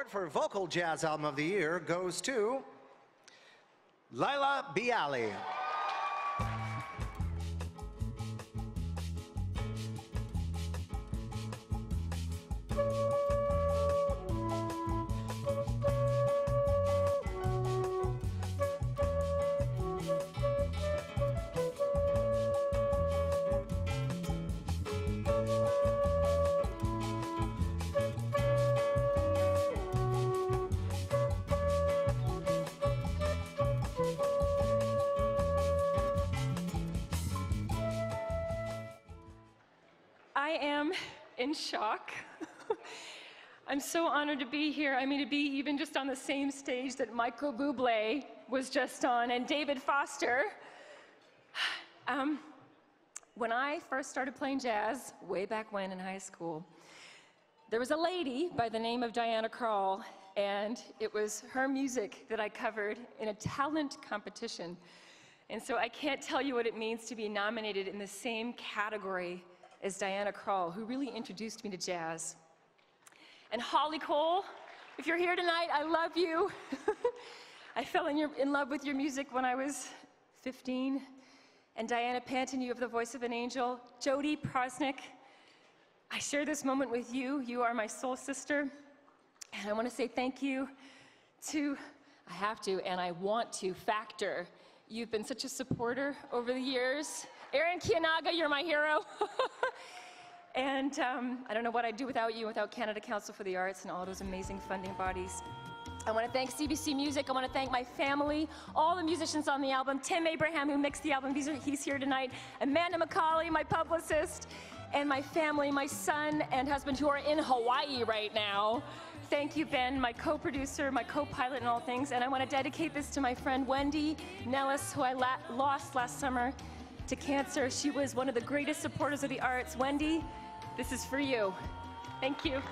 award for Vocal Jazz Album of the Year goes to Laila Biali. I am in shock. I'm so honored to be here. I mean, to be even just on the same stage that Michael Bublé was just on and David Foster. Um, when I first started playing jazz, way back when in high school, there was a lady by the name of Diana Krall, and it was her music that I covered in a talent competition. And so I can't tell you what it means to be nominated in the same category as Diana Krall, who really introduced me to jazz. And Holly Cole, if you're here tonight, I love you. I fell in, your, in love with your music when I was 15. And Diana Panton, you have the voice of an angel. Jodi Proznick, I share this moment with you. You are my soul sister. And I want to say thank you to, I have to, and I want to, Factor. You've been such a supporter over the years. Aaron Kianaga, you're my hero. and um, I don't know what I'd do without you, without Canada Council for the Arts and all those amazing funding bodies. I want to thank CBC Music. I want to thank my family, all the musicians on the album, Tim Abraham, who mixed the album. He's here tonight. Amanda McCauley, my publicist, and my family, my son and husband, who are in Hawaii right now. Thank you, Ben, my co-producer, my co-pilot and all things. And I want to dedicate this to my friend Wendy Nellis, who I lost last summer to cancer. She was one of the greatest supporters of the arts. Wendy, this is for you. Thank you.